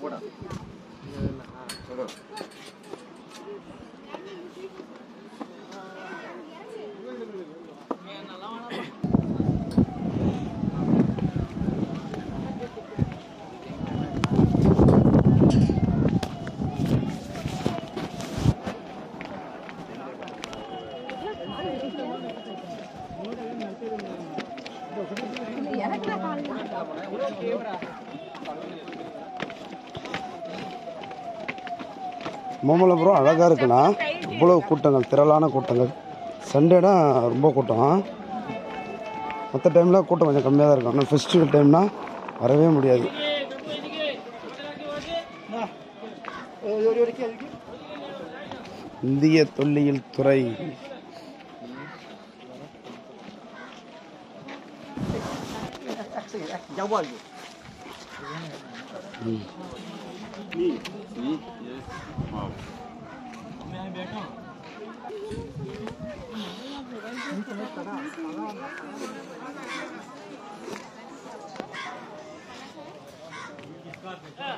போட மாமல்லபுரம் அழகாக இருக்குண்ணா. இவ்வளோ கூட்டங்கள் திரளான கூட்டங்கள். சண்டேனா ரொம்ப கூட்டம். மற்ற டைமில் கூட்டம் கொஞ்சம் கம்மியாக தான் இருக்கும். ஆனால் ஃபெஸ்டிவல் டைம்னா வரவே முடியாது. இந்திய தொல்லியல் துறை. Jaguargo. Me. Me. Me. Yes. Wow. मैं यहाँ बैठा हूँ। किसका